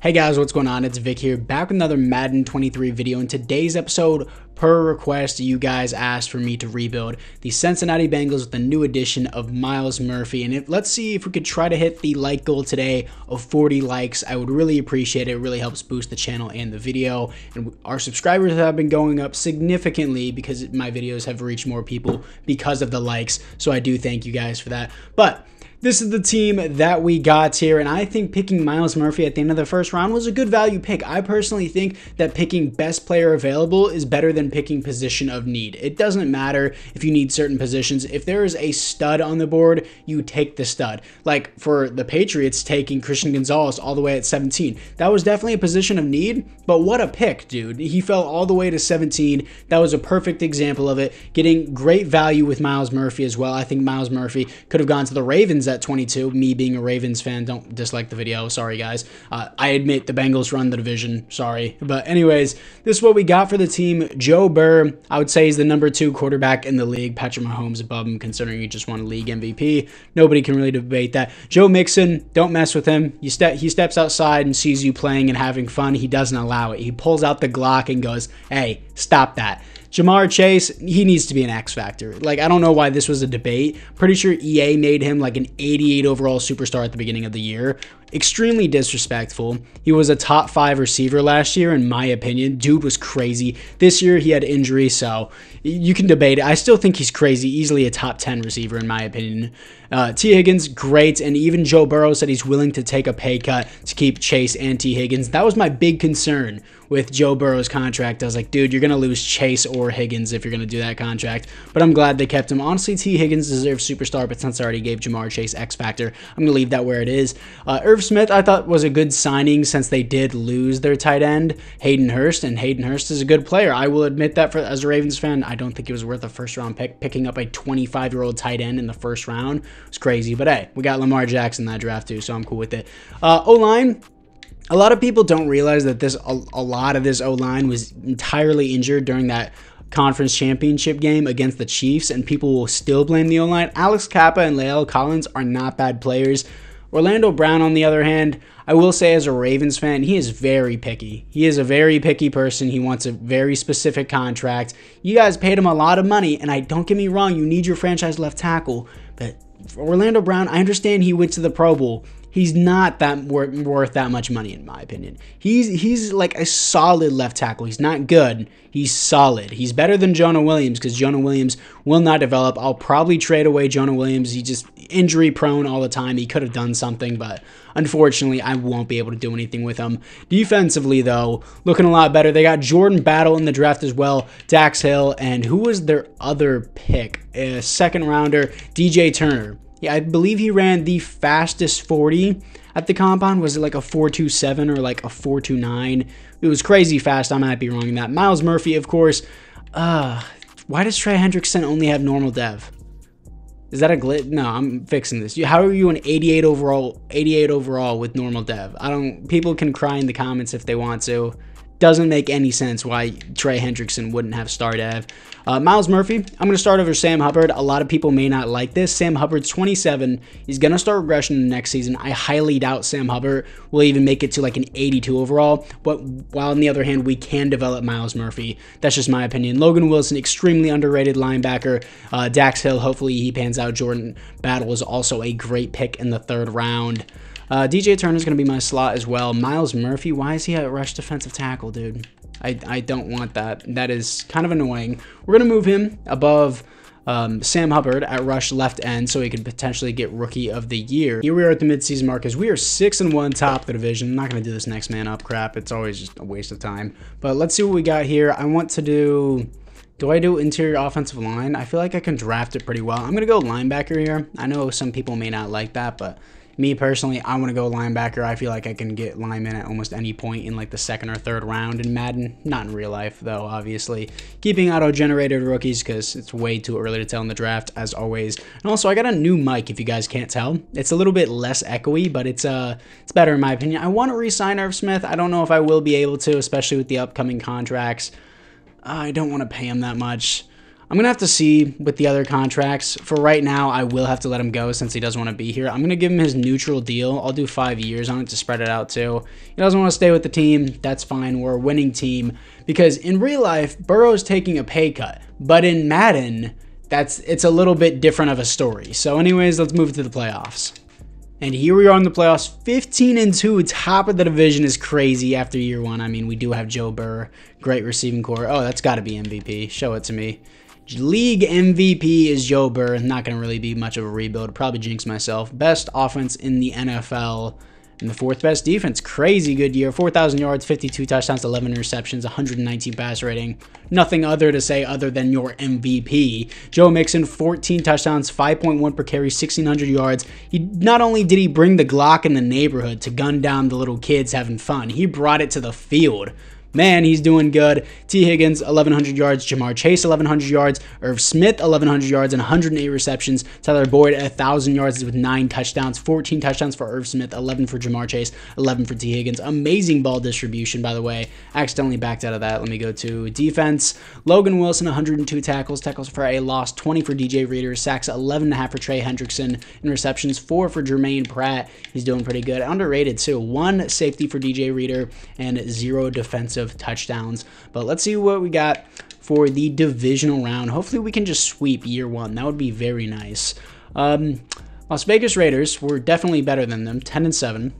Hey guys, what's going on? It's Vic here, back with another Madden 23 video. In today's episode, per request, you guys asked for me to rebuild the Cincinnati Bengals with the new addition of Myles Murphy. And if, let's see if we could try to hit the like goal today of 40 likes. I would really appreciate it. It really helps boost the channel and the video. And our subscribers have been going up significantly because my videos have reached more people because of the likes. So I do thank you guys for that. But this is the team that we got here, and I think picking Myles Murphy at the end of the first round was a good value pick. I personally think that picking best player available is better than picking position of need. It doesn't matter if you need certain positions. If there is a stud on the board, you take the stud. Like for the Patriots taking Christian Gonzalez all the way at 17. That was definitely a position of need, but what a pick, dude. He fell all the way to 17. That was a perfect example of it. Getting great value with Myles Murphy as well. I think Myles Murphy could have gone to the Ravens at 22. Me being a Ravens fan, don't dislike the video. Sorry, guys. Uh, I admit the Bengals run the division. Sorry. But, anyways, this is what we got for the team. Joe Burrow, I would say, he's the number two quarterback in the league. Patrick Mahomes above him, considering he just won a league MVP. Nobody can really debate that. Joe Mixon, don't mess with him. You step, he steps outside and sees you playing and having fun. He doesn't allow it. He pulls out the Glock and goes, hey, stop that. Ja'Marr Chase, he needs to be an X factor. Like, I don't know why this was a debate. Pretty sure EA made him like an 88 overall superstar at the beginning of the year. Extremely disrespectful. He was a top five receiver last year, in my opinion. Dude was crazy. This year he had injury, so you can debate it. I still think he's crazy. Easily a top 10 receiver, in my opinion. Uh, Tee Higgins, great. And even Joe Burrow said he's willing to take a pay cut to keep Chase and Tee Higgins. That was my big concern with Joe Burrow's contract. I was like, dude, you're going to lose Chase or Higgins if you're going to do that contract. But I'm glad they kept him. Honestly, Tee Higgins deserves superstar, but since I already gave Ja'Marr Chase X Factor, I'm going to leave that where it is. Uh, Irv Smith, I thought was a good signing since they did lose their tight end, Hayden Hurst, and Hayden Hurst is a good player. I will admit that for as a Ravens fan, I don't think it was worth a first round pick. Picking up a 25 year old tight end in the first round was crazy. But hey, we got Lamar Jackson that draft too, so I'm cool with it. Uh, o line, a lot of people don't realize that this a, a lot of this O line was entirely injured during that conference championship game against the Chiefs, and people will still blame the O line. Alex Cappa and La'el Collins are not bad players. Orlando Brown, on the other hand, I will say as a Ravens fan, he is very picky. He is a very picky person. He wants a very specific contract. You guys paid him a lot of money, and I don't get me wrong, you need your franchise left tackle, but Orlando Brown, I understand he went to the Pro Bowl. He's not that worth, worth that much money in my opinion. He's he's like a solid left tackle. He's not good. He's solid. He's better than Jonah Williams because Jonah Williams will not develop. I'll probably trade away Jonah Williams. He just injury prone all the time. He could have done something, but unfortunately, I won't be able to do anything with him. Defensively, though, looking a lot better. They got Jordan Battle in the draft as well, Dax Hill, and who was their other pick? A second rounder, DJ Turner. Yeah, I believe he ran the fastest 40 at the compound. Was it like a 427 or like a 429? It was crazy fast. I might be wrong in that. Myles Murphy, of course. Uh, why does Trey Hendrickson only have normal dev? Is that a glitch? No, I'm fixing this. How are you an 88 overall 88 overall with normal dev? I don't people can cry in the comments if they want to doesn't make any sense why Trey Hendrickson wouldn't have star. Uh, Myles Murphy, I'm going to start over Sam Hubbard. A lot of people may not like this. Sam Hubbard's 27. He's going to start regression next season. I highly doubt Sam Hubbard will even make it to like an 82 overall. But while on the other hand, we can develop Myles Murphy. That's just my opinion. Logan Wilson, extremely underrated linebacker. Uh, Dax Hill, hopefully he pans out. Jordan Battle is also a great pick in the third round. Uh, DJ Turner is going to be my slot as well. Myles Murphy, why is he a rush defensive tackle, dude? I, I don't want that. That is kind of annoying. We're going to move him above um, Sam Hubbard at rush left end so he could potentially get rookie of the year. Here we are at the midseason mark as we are 6 and 1 top the division. I'm not going to do this next man up crap. It's always just a waste of time. But let's see what we got here. I want to do... Do I do interior offensive line? I feel like I can draft it pretty well. I'm going to go linebacker here. I know some people may not like that, but me personally, I want to go linebacker. I feel like I can get linemen at almost any point in like the second or third round in Madden. Not in real life, though, obviously. Keeping auto-generated rookies because it's way too early to tell in the draft, as always. And also, I got a new mic, if you guys can't tell. It's a little bit less echoey, but it's uh, it's better in my opinion. I want to re-sign Irv Smith. I don't know if I will be able to, especially with the upcoming contracts. I don't want to pay him that much. I'm going to have to see with the other contracts. For right now, I will have to let him go since he doesn't want to be here. I'm going to give him his neutral deal. I'll do five years on it to spread it out too. He doesn't want to stay with the team. That's fine. We're a winning team. Because in real life, Burrow's taking a pay cut. But in Madden, that's it's a little bit different of a story. So anyways, let's move to the playoffs. And here we are in the playoffs, 15 and 2, top of the division is crazy after year one. I mean, we do have Joe Burrow, great receiving core. Oh, that's got to be MVP. Show it to me. League MVP is Joe Burrow. Not going to really be much of a rebuild. Probably jinx myself. Best offense in the NFL. And the fourth best defense. Crazy good year. 4,000 yards, 52 touchdowns, 11 interceptions, 119 pass rating. Nothing other to say other than your MVP. Joe Mixon, 14 touchdowns, 5.1 per carry, 1,600 yards. He Not only did he bring the Glock in the neighborhood to gun down the little kids having fun, he brought it to the field. Man, he's doing good. Tee Higgins, 1,100 yards. Ja'Marr Chase, 1,100 yards. Irv Smith, 1,100 yards and 108 receptions. Tyler Boyd, 1,000 yards with 9 touchdowns. 14 touchdowns for Irv Smith, 11 for Ja'Marr Chase, 11 for Tee Higgins. Amazing ball distribution, by the way. Accidentally backed out of that. Let me go to defense. Logan Wilson, 102 tackles. Tackles for a loss, 20 for DJ Reader. Sacks, 11.5 for Trey Hendrickson. And receptions, 4 for Germaine Pratt. He's doing pretty good. Underrated, too. 1 safety for DJ Reader and 0 defensive offensive touchdowns. But let's see what we got for the divisional round. Hopefully, we can just sweep year one. That would be very nice. Um, Las Vegas Raiders were definitely better than them, 10 and 7.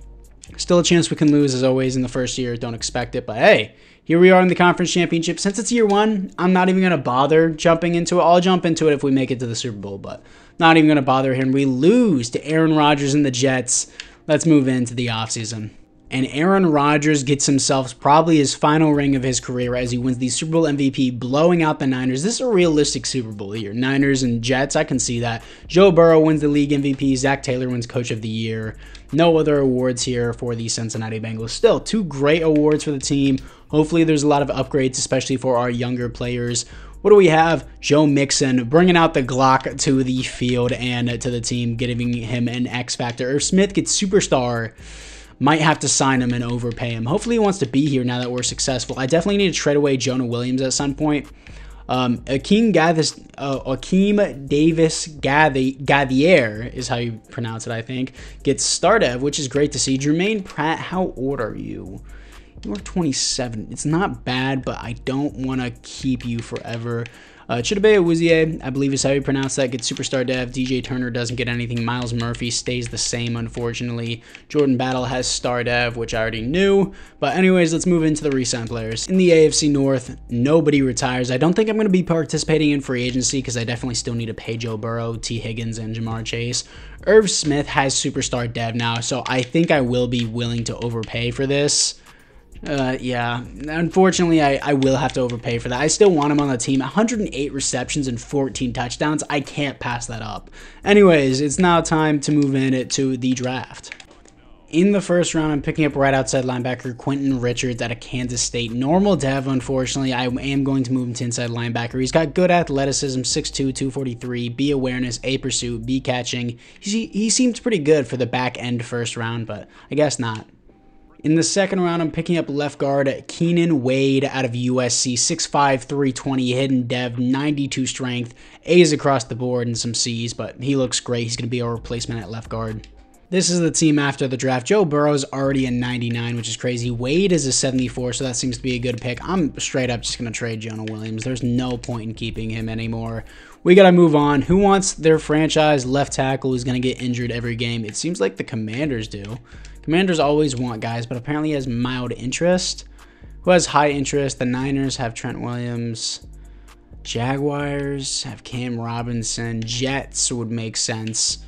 Still a chance we can lose as always in the first year. Don't expect it, but hey, here we are in the conference championship. Since it's year one, I'm not even going to bother jumping into it. I'll jump into it if we make it to the Super Bowl, but not even going to bother here. And we lose to Aaron Rodgers and the Jets. Let's move into the offseason and Aaron Rodgers gets himself probably his final ring of his career as he wins the Super Bowl MVP, blowing out the Niners. This is a realistic Super Bowl here. Niners and Jets, I can see that. Joe Burrow wins the league MVP. Zac Taylor wins Coach of the Year. No other awards here for the Cincinnati Bengals. Still, two great awards for the team. Hopefully, there's a lot of upgrades, especially for our younger players. What do we have? Joe Mixon bringing out the Glock to the field and to the team, giving him an X factor. Irv Smith gets superstar might have to sign him and overpay him. Hopefully, he wants to be here now that we're successful. I definitely need to trade away Jonah Williams at some point. Um, Akeem Gathis, uh, Akeem Davis Gavier is how you pronounce it, I think, gets Stardev, which is great to see. Germaine Pratt, how old are you? You are 27. It's not bad, but I don't want to keep you forever. Uh, Chidobe Awuzie, I believe is how you pronounce that, gets Superstar Dev. DJ Turner doesn't get anything. Myles Murphy stays the same, unfortunately. Jordan Battle has Star Dev, which I already knew. But anyways, let's move into the resign players. In the AFC North, nobody retires. I don't think I'm going to be participating in free agency because I definitely still need to pay Joe Burrow, Tee Higgins, and Ja'Marr Chase. Irv Smith has Superstar Dev now, so I think I will be willing to overpay for this. Uh, yeah. Unfortunately, I, I will have to overpay for that. I still want him on the team. 108 receptions and 14 touchdowns. I can't pass that up. Anyways, it's now time to move in it to the draft. In the first round, I'm picking up right outside linebacker Quentin Richards out of Kansas State. Normal dev, unfortunately. I am going to move him to inside linebacker. He's got good athleticism, 6'2", 243, B awareness, A pursuit, B catching. He, he seems pretty good for the back end first round, but I guess not. In the second round, I'm picking up left guard Keenan Wade out of USC, 6'5, 320, hidden dev, 92 strength, A's across the board and some C's, but he looks great. He's going to be our replacement at left guard. This is the team after the draft. Joe Burrow's already a 99, which is crazy. Wade is a 74, so that seems to be a good pick. I'm straight up just going to trade Jonah Williams. There's no point in keeping him anymore. We got to move on. Who wants their franchise left tackle who's going to get injured every game? It seems like the Commanders do. Commanders always want guys, but apparently has mild interest. Who has high interest? The Niners have Trent Williams. Jaguars have Cam Robinson. Jets would make sense.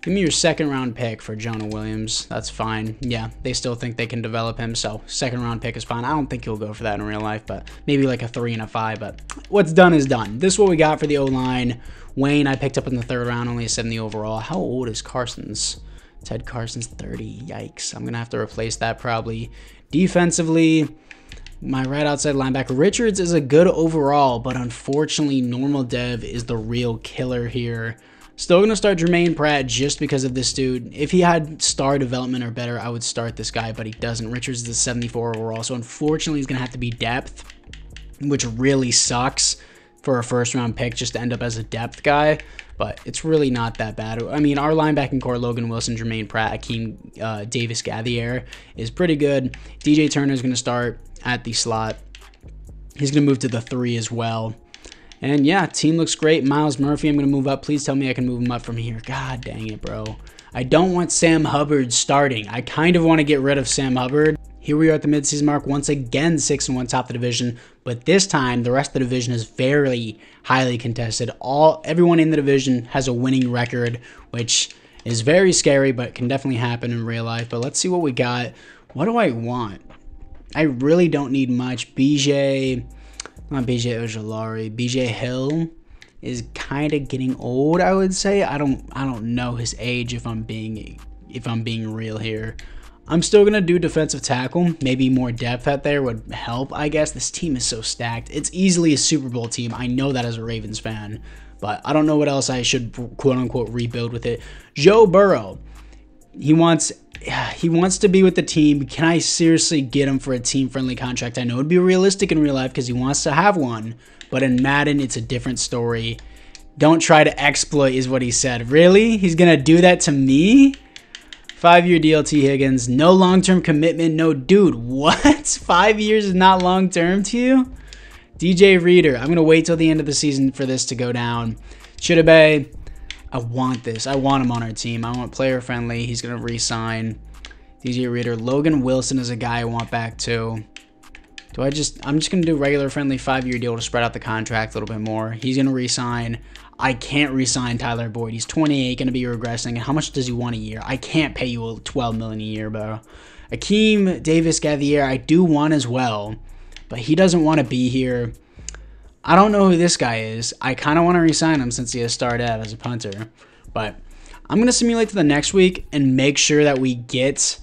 Give me your second round pick for Jonah Williams. That's fine. Yeah, they still think they can develop him, so second round pick is fine. I don't think he'll go for that in real life, but maybe like a three and a five. But what's done is done. This is what we got for the O line. Wayne, I picked up in the third round, only a 70 overall. How old is Carson's? Ted Carson's 30. Yikes. I'm going to have to replace that probably. Defensively, my right outside linebacker, Richards is a good overall, but unfortunately, normal dev is the real killer here. Still going to start Germaine Pratt just because of this dude. If he had star development or better, I would start this guy, but he doesn't. Richards is a 74 overall, so unfortunately, he's going to have to be depth, which really sucks for a first round pick just to end up as a depth guy. But it's really not that bad. I mean, our linebacking core, Logan Wilson, Germaine Pratt, Akeem uh, Davis Gaither, is pretty good. DJ Turner is going to start at the slot. He's going to move to the three as well. And yeah, team looks great. Myles Murphy, I'm going to move up. Please tell me I can move him up from here. God dang it, bro. I don't want Sam Hubbard starting. I kind of want to get rid of Sam Hubbard. Here we are at the midseason mark, once again 6 and 1 top the division, but this time the rest of the division is very highly contested. All everyone in the division has a winning record, which is very scary, but can definitely happen in real life. But let's see what we got. What do I want? I really don't need much. BJ, not BJ Ojulari, BJ Hill is kind of getting old. I would say. I don't. I don't know his age. If I'm being, if I'm being real here. I'm still going to do defensive tackle. Maybe more depth out there would help, I guess. This team is so stacked. It's easily a Super Bowl team. I know that as a Ravens fan, but I don't know what else I should quote unquote rebuild with it. Joe Burrow, he wants he wants to be with the team. Can I seriously get him for a team friendly contract? I know it'd be realistic in real life because he wants to have one, but in Madden, it's a different story. Don't try to exploit, is what he said. Really? He's going to do that to me? Five year deal, Tee Higgins. No long term commitment. No, dude, what? Five years is not long term to you? DJ Reader. I'm going to wait till the end of the season for this to go down. Chidobe. I want this. I want him on our team. I want player friendly. He's going to re sign. DJ Reader. Logan Wilson is a guy I want back too. Do I just, I'm just going to do regular friendly five year deal to spread out the contract a little bit more. He's going to re sign. I can't resign Tyler Boyd. He's 28, going to be regressing. And how much does he want a year? I can't pay you a 12 million a year, bro. Akeem Davis Gaither, I do want as well, but he doesn't want to be here. I don't know who this guy is. I kind of want to resign him since he has started out as a punter, but I'm going to simulate to the next week and make sure that we get.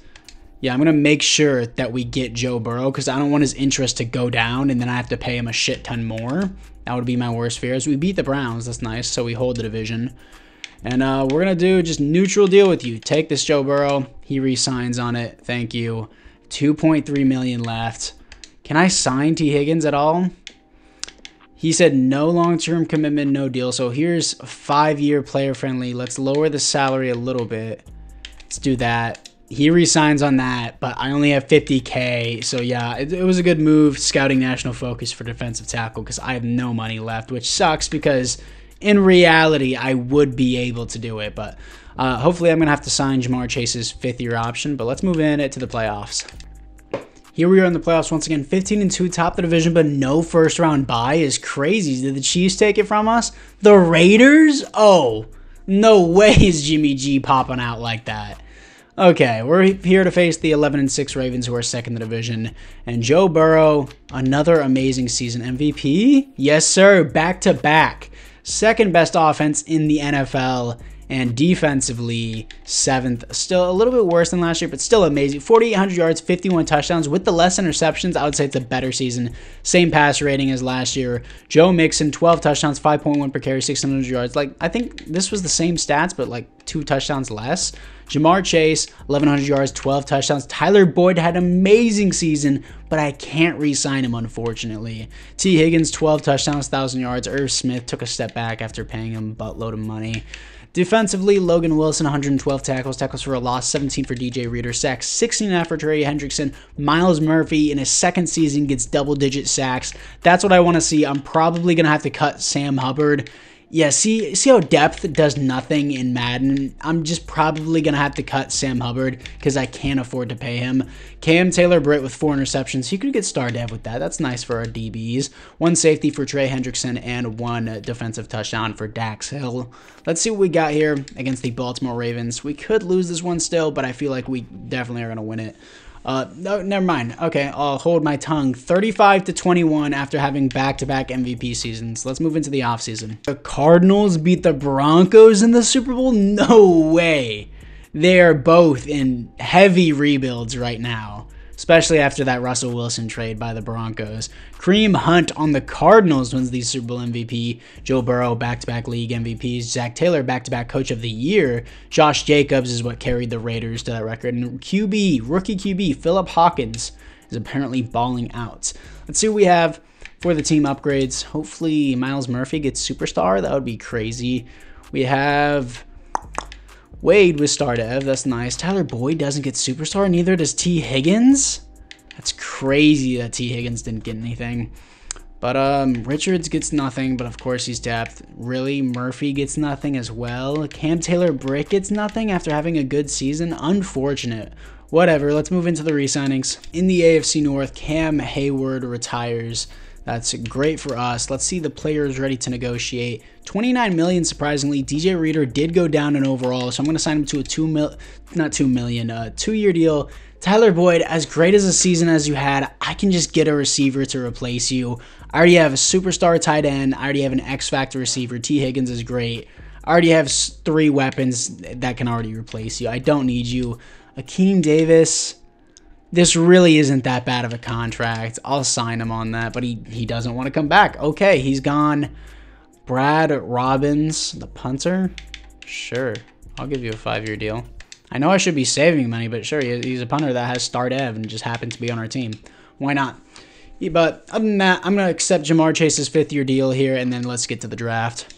Yeah, I'm to make sure that we get Joe Burrow because I don't want his interest to go down and then I have to pay him a shit ton more. That would be my worst fear. fears. We beat the Browns. That's nice. So we hold the division. And uh, we're going to do just neutral deal with you. Take this Joe Burrow. He resigns on it. Thank you. 2.3 million left. Can I sign Tee Higgins at all? He said no long-term commitment, no deal. So here's five-year player friendly. Let's lower the salary a little bit. Let's do that he resigns on that, but I only have 50k. So yeah, it, it, was a good move, scouting national focus for defensive tackle because I have no money left, which sucks because in reality I would be able to do it, but uh, hopefully I'm gonna have to sign Ja'Marr Chase's fifth year option. But let's move in to the playoffs. Here we are in the playoffs once again, 15 and 2, top of the division, but no first round bye is crazy. Did the Chiefs take it from us? The Raiders? Oh, no way is Jimmy G popping out like that. Okay, we're here to face the 11 and 6 Ravens, who are second in the division. And Joe Burrow, another amazing season MVP. Yes, sir, back to back. Second best offense in the NFL and defensively seventh. Still a little bit worse than last year, but still amazing. 4,800 yards, 51 touchdowns. With the less interceptions, I would say it's a better season. Same pass rating as last year. Joe Mixon, 12 touchdowns, 5.1 per carry, 600 yards. Like I think this was the same stats, but like two touchdowns less. Ja'Marr Chase, 1,100 yards, 12 touchdowns. Tyler Boyd had an amazing season, but I can't re sign him, unfortunately. Tee Higgins, 12 touchdowns, 1,000 yards. Irv Smith took a step back after paying him a buttload of money. Defensively, Logan Wilson, 112 tackles, tackles for a loss, 17 for DJ Reader, sacks, 16 for Trey Hendrickson. Myles Murphy in his second season gets double digit sacks. That's what I want to see. I'm probably going to have to cut Sam Hubbard yeah, see see how depth does nothing in Madden. I'm just probably gonna have to cut Sam Hubbard because I can't afford to pay him. Cam Taylor Britt with four interceptions. He could get star dev with that. That's nice for our DBs. One safety for Trey Hendrickson and one defensive touchdown for Dax Hill. Let's see what we got here against the Baltimore Ravens. We could lose this one still, but I feel like we definitely are gonna win it. Uh, no, never mind. Okay, I'll hold my tongue. 35 to 21 after having back-to-back MVP seasons. Let's move into the offseason. The Cardinals beat the Broncos in the Super Bowl? No way. They are both in heavy rebuilds right now especially after that Russell Wilson trade by the Broncos. Kareem Hunt on the Cardinals wins the Super Bowl MVP. Joe Burrow back to back league MVPs. Zac Taylor back to back coach of the year. Josh Jacobs is what carried the Raiders to that record. And QB, rookie QB, Philip Hawkins is apparently balling out. Let's see what we have. for the team upgrades. Hopefully Myles Murphy gets superstar. That would be crazy. We have Wade with star dev. That's nice. Tyler Boyd doesn't get superstar. Neither does Tee Higgins. That's crazy that Tee Higgins didn't get anything. But um, Richards gets nothing, but of course he's depth. Really, Murphy gets nothing as well. Cam Taylor Britt gets nothing after having a good season. Unfortunate. Whatever, let's move into the re-signings. In the AFC North, Cam Heyward retires. That's great for us. Let's see the players ready to negotiate. 29 million, surprisingly. DJ Reader did go down in overall, so I'm going to sign him to a two mil, not two million, uh, two-year deal. Tyler Boyd, as great as a season as you had, I can just get a receiver to replace you. I already have a superstar tight end. I already have an X factor receiver. Tee Higgins is great. I already have three weapons that can already replace you. I don't need you. Akeem Davis this really isn't that bad of a contract. I'll sign him on that, but he, he doesn't want to come back. Okay, he's gone. Brad Robbins, the punter? Sure, I'll give you a five-year deal. I know I should be saving money, but sure, he's a punter that has star dev and just happened to be on our team. Why not? But other than that, I'm going to accept Ja'Marr Chase's fifth-year deal here, and then let's get to the draft.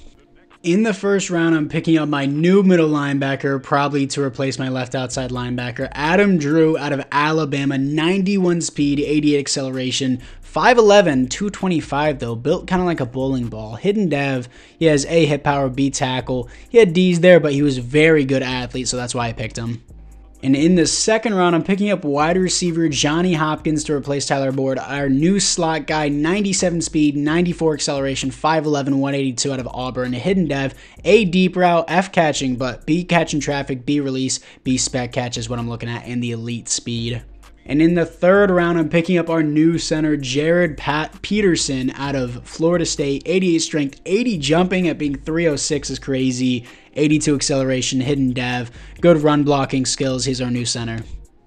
In the first round, I'm picking up my new middle linebacker, probably to replace my left outside linebacker, Adam Drew out of Alabama, 91 speed, 88 acceleration, 5'11, 225 though, built kind of like a bowling ball. Hidden dev, he has A hit power, B tackle. He had D's there, but he was very good athlete, so that's why I picked him. And in the second round, I'm picking up wide receiver Johnny Hopkins to replace Tyler Boyd, our new slot guy, 97 speed, 94 acceleration, 5'11, 182 out of Auburn, a hidden dev, A deep route, F catching, but B catching traffic, B release, B spec catch is what I'm looking at, and the elite speed. And in the third round, I'm picking up our new center, Jared Pat Peterson out of Florida State. 88 strength, 80 jumping at being 306 is crazy. 82 acceleration, hidden dev, good run blocking skills. He's our new center.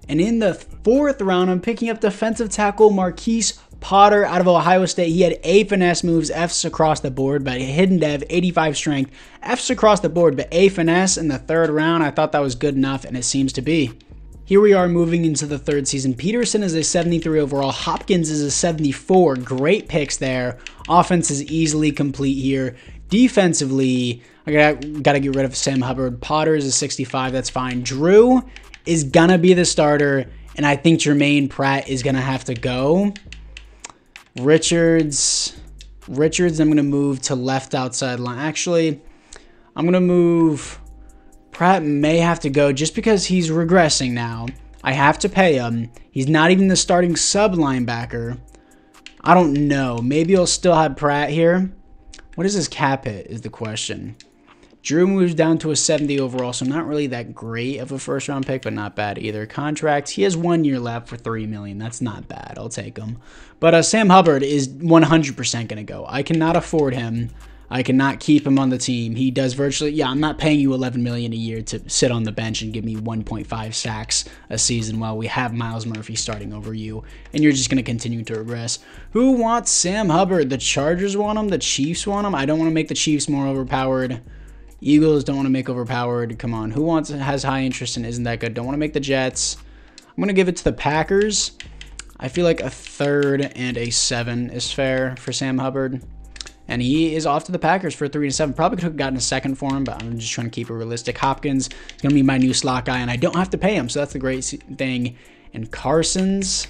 And in the fourth round, I'm picking up defensive tackle Marquise Potter out of Ohio State. He had A finesse moves, F's across the board, but hidden dev, 85 strength, F's across the board, but A finesse in the third round. I thought that was good enough, and it seems to be. Here we are moving into the third season. Peterson is a 73 overall. Hopkins is a 74. Great picks there. Offense is easily complete here. Defensively, I got, got to get rid of Sam Hubbard. Potter is a 65. That's fine. Drew is going to be the starter, and I think Germaine Pratt is going to have to go. Richards. Richards, I'm going to move to left outside line. Actually, I'm going to move Pratt may have to go just because he's regressing now. I have to pay him. He's not even the starting sub linebacker. I don't know. Maybe I'll still have Pratt here. What is his cap hit is the question. Drew moves down to a 70 overall, so not really that great of a first round pick, but not bad either. Contract, he has one year left for 3 million. That's not bad. I'll take him. But uh, Sam Hubbard is 100% going to go. I cannot afford him. I cannot keep him on the team. He does virtually, yeah, I'm not paying you 11 million a year to sit on the bench and give me 1.5 sacks a season while we have Myles Murphy starting over you, and you're just going to continue to regress. Who wants Sam Hubbard? The Chargers want him. The Chiefs want him. I don't want to make the Chiefs more overpowered. Eagles don't want to make overpowered. Come on, who wants has high interest and isn't that good? Don't want to make the Jets. I'm gonna give it to the Packers. I feel like a third and a seven is fair for Sam Hubbard. And he is off to the Packers for three to seven. Probably could have gotten a second for him, but I'm just trying to keep it realistic. Hopkins is gonna be my new slot guy, and I don't have to pay him, so that's the great thing. And Carson's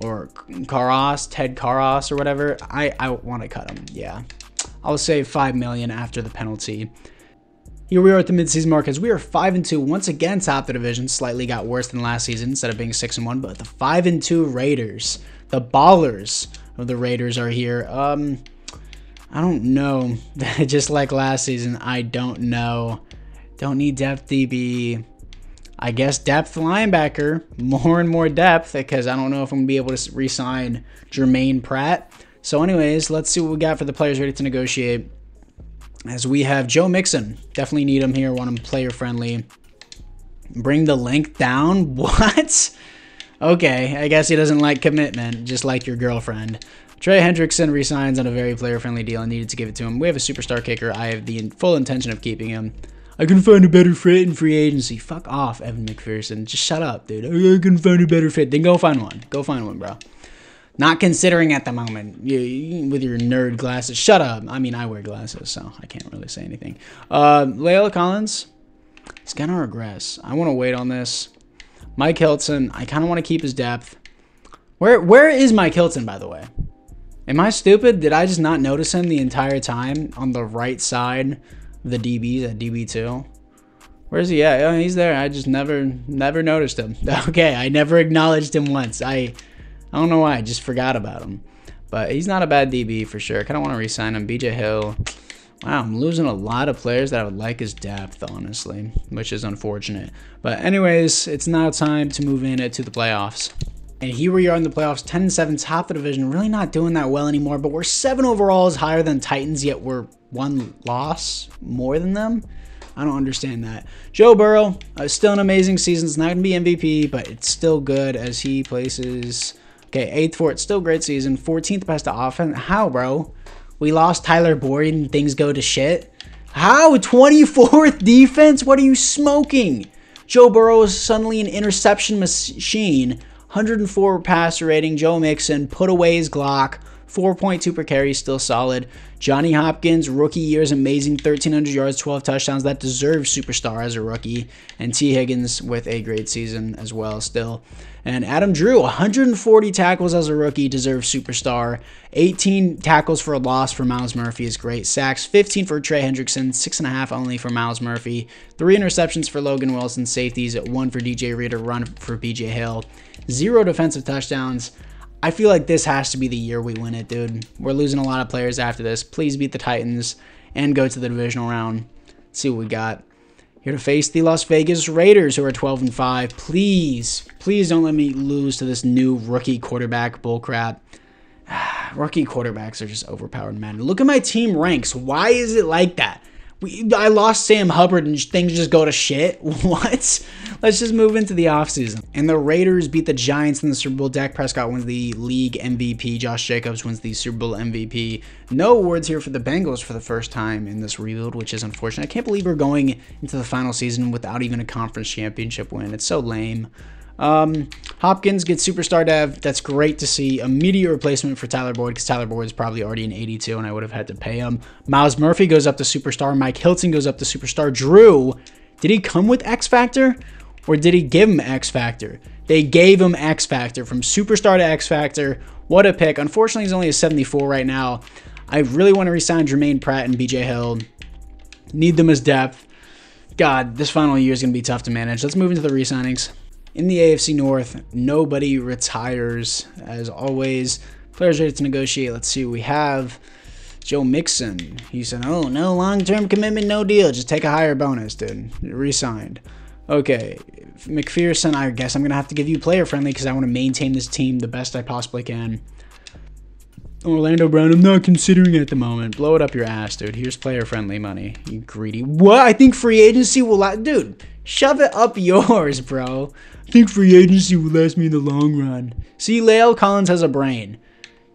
or Caros, Ted Caros or whatever, I, I want to cut him. Yeah, I'll say five million after the penalty. Here we are at the midseason mark as we are five and two. Once again, top the division. Slightly got worse than last season instead of being six and one. But the five and two Raiders, the ballers of the Raiders are here. Um, I don't know. Just like last season, I don't know. Don't need depth DB. I guess depth linebacker. More and more depth because I don't know if I'm going to be able to re-sign Germaine Pratt. So anyways, let's see what we got for the players ready to negotiate. As we have Joe Mixon. Definitely need him here. Want him player friendly. Bring the length down? What? Okay, I guess he doesn't like commitment, just like your girlfriend. Trey Hendrickson resigns on a very player-friendly deal. I needed to give it to him. We have a superstar kicker. I have the full intention of keeping him. I can find a better fit in free agency. Fuck off, Evan McPherson. Just shut up, dude. I can find a better fit. Then go find one. Go find one, bro. Not considering at the moment you, with your nerd glasses. Shut up. I mean, I wear glasses, so I can't really say anything. Uh, La'el Collins, he's gonna regress. I want to wait on this. Mike Hilton, I kind of want to keep his depth. Where where is Mike Hilton, by the way? Am I stupid? Did I just not notice him the entire time on the right side of the DBs at DB2? Where's he at? Oh, he's there. I just never never noticed him. Okay, I never acknowledged him once. I I don't know why. I just forgot about him. But he's not a bad DB for sure. Kind of want to re-sign him. BJ Hill. Wow, I'm losing a lot of players that I would like his depth, honestly, which is unfortunate. But anyways, it's now time to move in to the playoffs. And here we are in the playoffs, 10-7, top of the division. Really not doing that well anymore, but we're seven overalls higher than Titans, yet we're one loss more than them. I don't understand that. Joe Burrow, uh, still an amazing season. It's not going to be MVP, but it's still good as he places. Okay, eighth for it. Still great season. 14th best offense. How, bro? We lost Tyler Boyd and things go to shit. How? 24th defense? What are you smoking? Joe Burrow is suddenly an interception machine. 104 passer rating. Joe Mixon put away his Glock. 4.2 per carry, still solid. Johnny Hopkins, rookie year is amazing. 1,300 yards, 12 touchdowns. That deserves superstar as a rookie. And Tee Higgins with a great season as well, still. And Adam Drew, 140 tackles as a rookie, deserves superstar. 18 tackles for a loss for Myles Murphy is great. Sacks, 15 for Trey Hendrickson, 6.5 only for Myles Murphy. Three interceptions for Logan Wilson, safeties, one for DJ Reader, run for BJ Hill. Zero defensive touchdowns. I feel like this has to be the year we win it, dude. We're losing a lot of players after this. Please beat the Titans and go to the divisional round. Let's see what we got. Here to face the Las Vegas Raiders, who are 12 and 5. Please, please don't let me lose to this new rookie quarterback bullcrap. rookie quarterbacks are just overpowered, man. Look at my team ranks. Why is it like that? I lost Sam Hubbard and things just go to shit. What? Let's just move into the offseason. And the Raiders beat the Giants in the Super Bowl. Dak Prescott wins the league MVP. Josh Jacobs wins the Super Bowl MVP. No awards here for the Bengals for the first time in this rebuild, which is unfortunate. I can't believe we're going into the final season without even a conference championship win. It's so lame. Um, Hopkins gets superstar dev. That's great to see. Immediate replacement for Tyler Boyd because Tyler Boyd is probably already an 82 and I would have had to pay him. Myles Murphy goes up to superstar. Mike Hilton goes up to superstar. Drew, did he come with X Factor or did he give him X Factor? They gave him X Factor from superstar to X Factor. What a pick. Unfortunately, he's only a 74 right now. I really want to resign Germaine Pratt and BJ Hill. Need them as depth. God, this final year is going to be tough to manage. Let's move into the resignings. In the AFC North, nobody retires. As always, players ready to negotiate. Let's see what we have. Joe Mixon. He said, oh, no long-term commitment, no deal. Just take a higher bonus, dude. Resigned. Okay, McPherson, I guess I'm going to have to give you player-friendly because I want to maintain this team the best I possibly can. Orlando Brown, I'm not considering at the moment. Blow it up your ass, dude. Here's player-friendly money. You greedy. What? I think free agency will... Dude, shove it up yours, bro. Think free agency will last me in the long run. See, La'el Collins has a brain.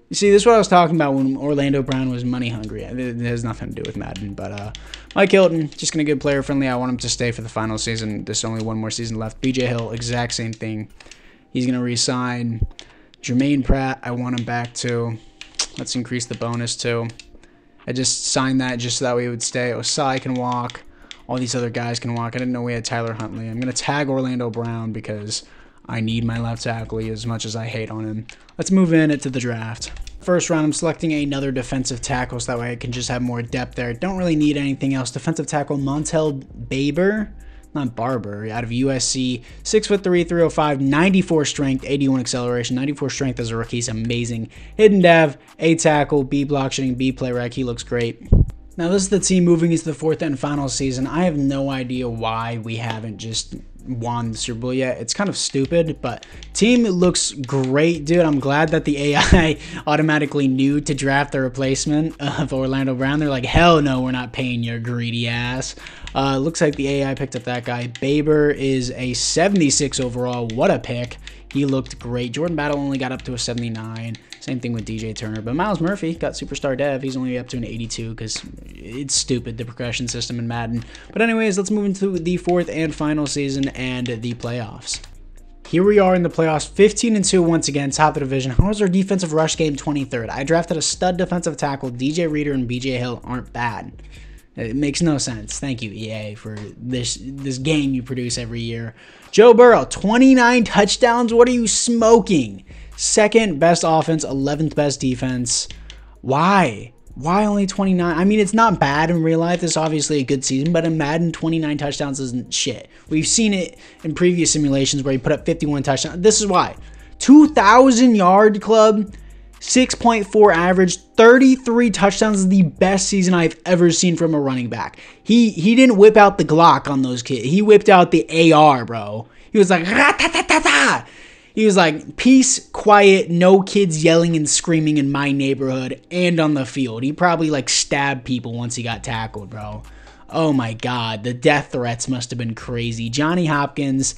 You see, this is what I was talking about when Orlando Brown was money hungry. It has nothing to do with Madden, but uh, Mike Hilton, just gonna get player friendly. I want him to stay for the final season. There's only one more season left. BJ Hill, exact same thing. He's gonna resign. Germaine Pratt, I want him back too. Let's increase the bonus too. I just signed that just so that it would stay. Osai can walk all these other guys can walk. I didn't know we had Tyler Huntley. I'm going to tag Orlando Brown because I need my left tackle as much as I hate on him. Let's move in into the draft. First round, I'm selecting another defensive tackle so that way I can just have more depth there. Don't really need anything else. Defensive tackle Montell Baber, not Barber, out of USC. 6'3", 305, 94 strength, 81 acceleration, 94 strength as a rookie. He's amazing. Hidden dev, A tackle, B block shooting, B play rec. He looks great. Now, this is the team moving into the fourth and final season. I have no idea why we haven't just won the Super Bowl yet. It's kind of stupid, but team looks great, dude. I'm glad that the AI automatically knew to draft the replacement of Orlando Brown. They're like, hell no, we're not paying your greedy ass. Uh, looks like the AI picked up that guy. Baber is a 76 overall. What a pick. He looked great. Jordan Battle only got up to a 79. Same thing with DJ Turner. But Myles Murphy got superstar dev. He's only up to an 82 because it's stupid, the progression system in Madden. But anyways, let's move into the fourth and final season and the playoffs. Here we are in the playoffs, 15 and 2 once again, top of the division. How is our defensive rush game 23rd? I drafted a stud defensive tackle. DJ Reader and BJ Hill aren't bad. It makes no sense. Thank you, EA, for this this game you produce every year. Joe Burrow, 29 touchdowns. What are you smoking? Second best offense, 11th best defense. Why? Why only 29? I mean, it's not bad in real life. This is obviously a good season, but in Madden, 29 touchdowns isn't shit. We've seen it in previous simulations where he put up 51 touchdowns. This is why. 2,000 yard club, 6.4 average, 33 touchdowns is the best season I've ever seen from a running back. He he didn't whip out the Glock on those kids. He whipped out the AR, bro. He was like, he was like, peace, quiet, no kids yelling and screaming in my neighborhood and on the field. He probably like stabbed people once he got tackled, bro. Oh my god, the death threats must have been crazy. Johnny Hopkins,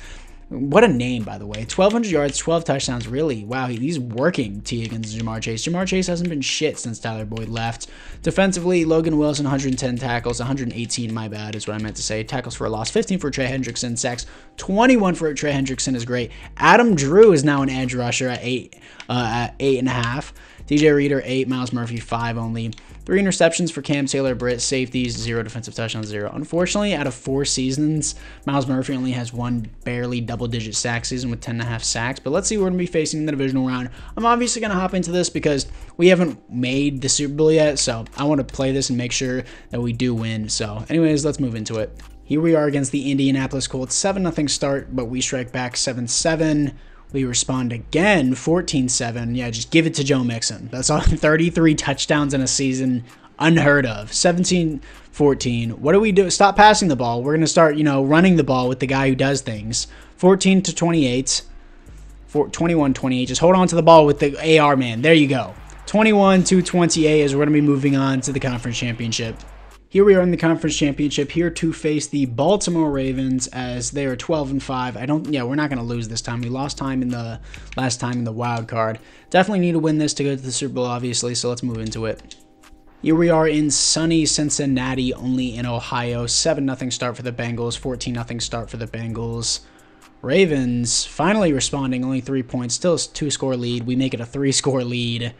what a name, by the way. 1,200 yards, 12 touchdowns. Really, wow, he's working T against Ja'Marr Chase. Ja'Marr Chase hasn't been shit since Tyler Boyd left. Defensively, Logan Wilson, 110 tackles, 118, my bad, is what I meant to say. Tackles for a loss, 15 for Trey Hendrickson. Sacks, 21 for Trey Hendrickson is great. Adam Drew is now an edge rusher at eight, uh, at eight and a half. DJ Reader, eight. Myles Murphy, five only. Three interceptions for Cam Taylor Britt, safeties, zero defensive touchdowns, zero. Unfortunately, out of four seasons, Myles Murphy only has one barely double digit sack season with 10 and a half sacks. But let's see, we're going to be facing in the divisional round. I'm obviously going to hop into this because we haven't made the Super Bowl yet. So I want to play this and make sure that we do win. So, anyways, let's move into it. Here we are against the Indianapolis Colts. 7 0 start, but we strike back 7 7. We respond again 14 7. Yeah, just give it to Joe Mixon. That's on 33 touchdowns in a season. Unheard of. 17 14. What do we do? Stop passing the ball. We're going to start, you know, running the ball with the guy who does things. 14 to 28. 21 28. Just hold on to the ball with the AR man. There you go. 21 to 28 is we're going to be moving on to the conference championship. Here we are in the conference championship here to face the Baltimore Ravens as they are 12 and 5. I don't yeah, we're not going to lose this time. We lost time in the last time in the wild card. Definitely need to win this to go to the Super Bowl obviously, so let's move into it. Here we are in sunny Cincinnati, only in Ohio. 7 0 start for the Bengals, 14 0 start for the Bengals. Ravens finally responding, only 3 points, still a 2 score lead. We make it a 3 score lead.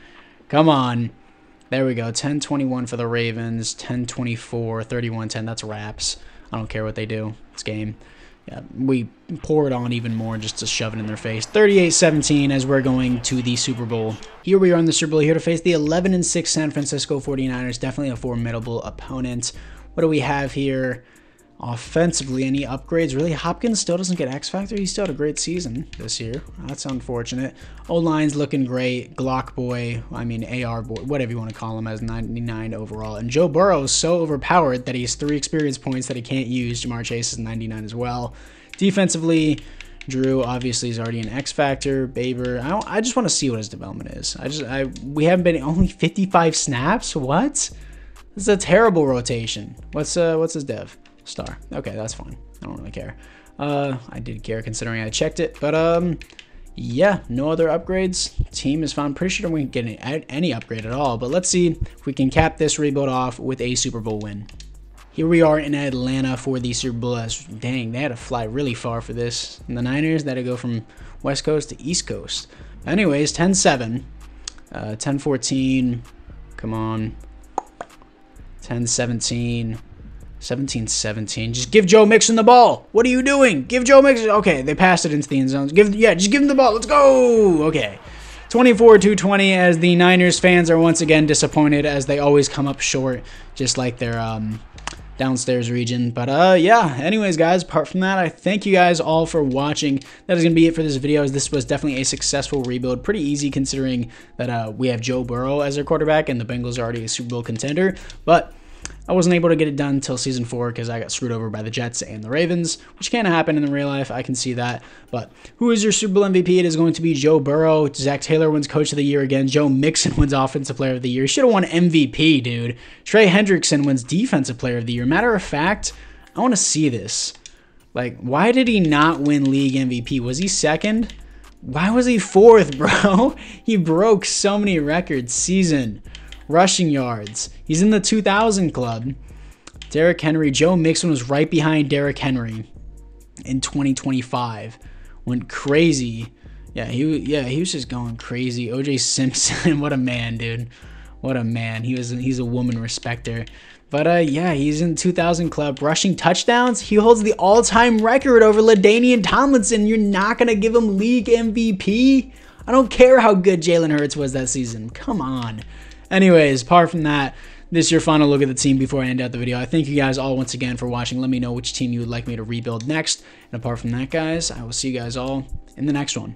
Come on. There we go. 10-21 for the Ravens. 10-24, 31-10. That's wraps. I don't care what they do. It's game. Yeah, we pour it on even more just to shove it in their face. 38-17 as we're going to the Super Bowl. Here we are in the Super Bowl here to face the 11 and 6 San Francisco 49ers. Definitely a formidable opponent. What do we have here? Offensively, any upgrades? Really, Hopkins still doesn't get X Factor. He still had a great season this year. That's unfortunate. O line's looking great. Glock boy, I mean AR boy, whatever you want to call him, as 99 overall. And Joe Burrow is so overpowered that he has three experience points that he can't use. Ja'Marr Chase is 99 as well. Defensively, Drew obviously is already an X Factor. Baber, I, I just want to see what his development is. I just, I we haven't been only 55 snaps. What? This is a terrible rotation. What's uh, what's his dev? Star. Okay, that's fine. I don't really care. Uh, I did care considering I checked it, but um, yeah, no other upgrades. Team is fine. Pretty sure we can get any, any upgrade at all, but let's see if we can cap this rebuild off with a Super Bowl win. Here we are in Atlanta for the Super Bowl. Dang, they had to fly really far for this. And the Niners, they had to go from West Coast to East Coast. Anyways, 10-7. Uh, 10-14. Come on. 10-17. 17-17. Just give Joe Mixon the ball. What are you doing? Give Joe Mixon. Okay, they passed it into the end zones. Give yeah, just give him the ball. Let's go. Okay. 24-20 as the Niners fans are once again disappointed as they always come up short just like their um, downstairs region. But uh, yeah, anyways, guys, apart from that, I thank you guys all for watching. That is going to be it for this video. As this was definitely a successful rebuild. Pretty easy considering that uh, we have Joe Burrow as our quarterback and the Bengals are already a Super Bowl contender. But I wasn't able to get it done until season four because I got screwed over by the Jets and the Ravens, which can't happen in the real life. I can see that. But who is your Super Bowl MVP? It is going to be Joe Burrow. Zac Taylor wins Coach of the Year again. Joe Mixon wins Offensive Player of the Year. He should have won MVP, dude. Trey Hendrickson wins Defensive Player of the Year. Matter of fact, I want to see this. Like, why did he not win league MVP? Was he second? Why was he fourth, bro? he broke so many records season rushing yards. He's in the 2000 club. Derrick Henry, Joe Mixon was right behind Derrick Henry in 2025. went crazy. Yeah, he yeah he was just going crazy. OJ Simpson, what a man, dude. What a man. He was he's a woman respecter. But uh, yeah, he's in 2000 club rushing touchdowns. He holds the all-time record over LaDainian Tomlinson. You're not gonna give him league MVP. I don't care how good Jalen Hurts was that season. Come on. Anyways, apart from that, this is your final look at the team before I end out the video. I thank you guys all once again for watching. Let me know which team you would like me to rebuild next. And apart from that, guys, I will see you guys all in the next one.